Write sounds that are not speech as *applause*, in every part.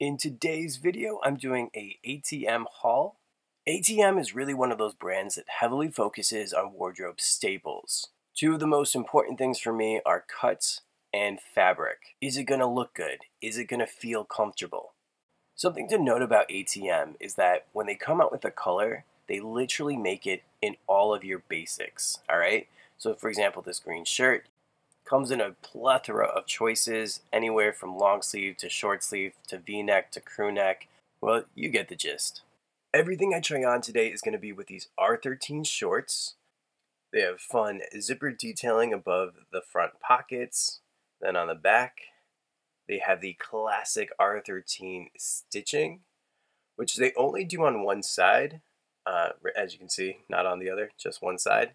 In today's video, I'm doing a ATM haul. ATM is really one of those brands that heavily focuses on wardrobe staples. Two of the most important things for me are cuts and fabric. Is it to look good? Is it to feel comfortable? Something to note about ATM is that when they come out with a color, they literally make it in all of your basics, all right? So for example, this green shirt, Comes in a plethora of choices, anywhere from long sleeve to short sleeve to v-neck to crew neck. Well, you get the gist. Everything I try on today is going to be with these R13 shorts. They have fun zipper detailing above the front pockets. Then on the back, they have the classic R13 stitching, which they only do on one side, uh, as you can see, not on the other, just one side.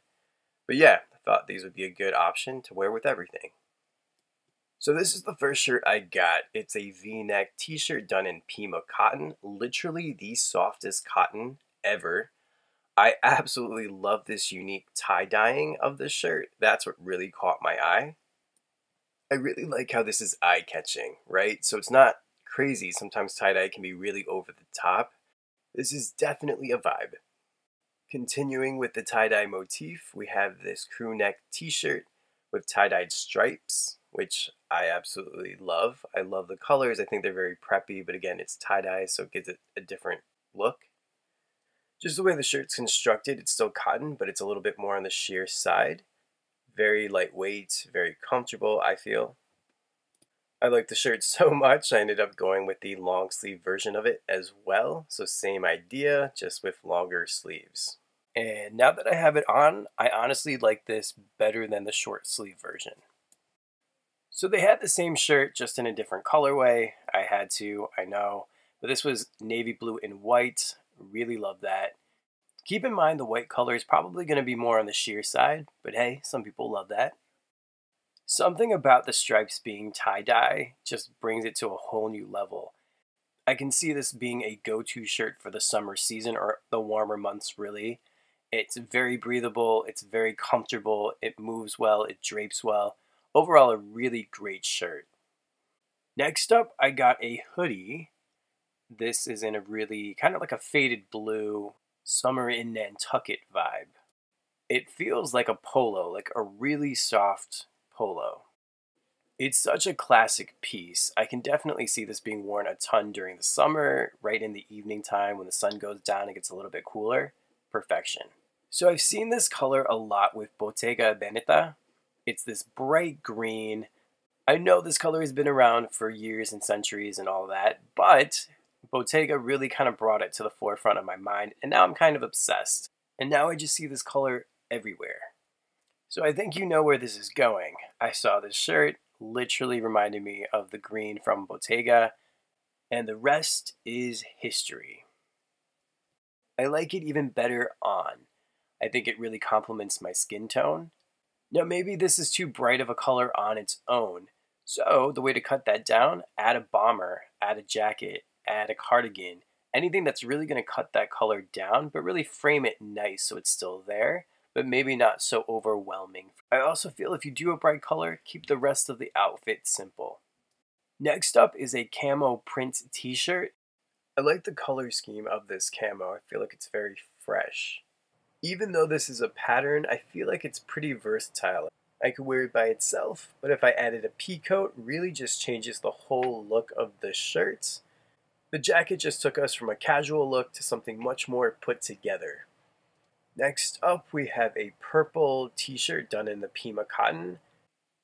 But yeah, thought these would be a good option to wear with everything. So this is the first shirt I got. It's a v-neck t-shirt done in Pima cotton, literally the softest cotton ever. I absolutely love this unique tie-dyeing of the shirt. That's what really caught my eye. I really like how this is eye-catching, right? So it's not crazy. Sometimes tie-dye can be really over the top. This is definitely a vibe. Continuing with the tie-dye motif, we have this crew neck t-shirt with tie-dyed stripes, which I absolutely love. I love the colors. I think they're very preppy, but again, it's tie-dye, so it gives it a different look. Just the way the shirt's constructed, it's still cotton, but it's a little bit more on the sheer side. Very lightweight, very comfortable, I feel. I like the shirt *laughs* so much, I ended up going with the long sleeve version of it as well. So same idea, just with longer sleeves. And now that I have it on, I honestly like this better than the short sleeve version. So they had the same shirt, just in a different colorway. I had to, I know. But this was navy blue and white. Really love that. Keep in mind the white color is probably going to be more on the sheer side, but hey, some people love that. Something about the stripes being tie-dye just brings it to a whole new level. I can see this being a go-to shirt for the summer season or the warmer months really. It's very breathable, it's very comfortable, it moves well, it drapes well. Overall, a really great shirt. Next up, I got a hoodie. This is in a really kind of like a faded blue, summer in Nantucket vibe. It feels like a polo, like a really soft polo. It's such a classic piece. I can definitely see this being worn a ton during the summer, right in the evening time when the sun goes down and gets a little bit cooler. Perfection. So I've seen this color a lot with Bottega Veneta. It's this bright green. I know this color has been around for years and centuries and all that, but Bottega really kind of brought it to the forefront of my mind, and now I'm kind of obsessed. And now I just see this color everywhere. So I think you know where this is going. I saw this shirt, literally reminded me of the green from Bottega, and the rest is history. I like it even better on. I think it really complements my skin tone. Now maybe this is too bright of a color on its own, so the way to cut that down, add a bomber, add a jacket, add a cardigan, anything that's really going to cut that color down, but really frame it nice so it's still there but maybe not so overwhelming. I also feel if you do a bright color, keep the rest of the outfit simple. Next up is a camo print t-shirt. I like the color scheme of this camo. I feel like it's very fresh. Even though this is a pattern, I feel like it's pretty versatile. I could wear it by itself, but if I added a pea coat, really just changes the whole look of the shirt. The jacket just took us from a casual look to something much more put together. Next up, we have a purple t-shirt done in the Pima cotton.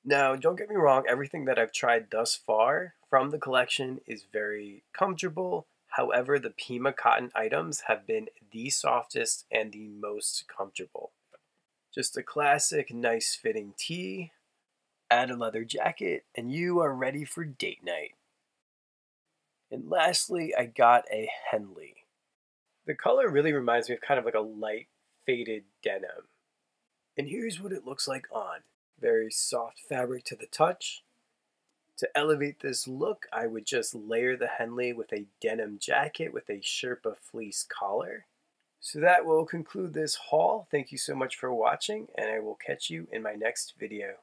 Now, don't get me wrong, everything that I've tried thus far from the collection is very comfortable. However, the Pima cotton items have been the softest and the most comfortable. Just a classic, nice fitting tee, add a leather jacket, and you are ready for date night. And lastly, I got a Henley. The color really reminds me of kind of like a light faded denim. And here's what it looks like on. Very soft fabric to the touch. To elevate this look, I would just layer the Henley with a denim jacket with a Sherpa fleece collar. So that will conclude this haul. Thank you so much for watching, and I will catch you in my next video.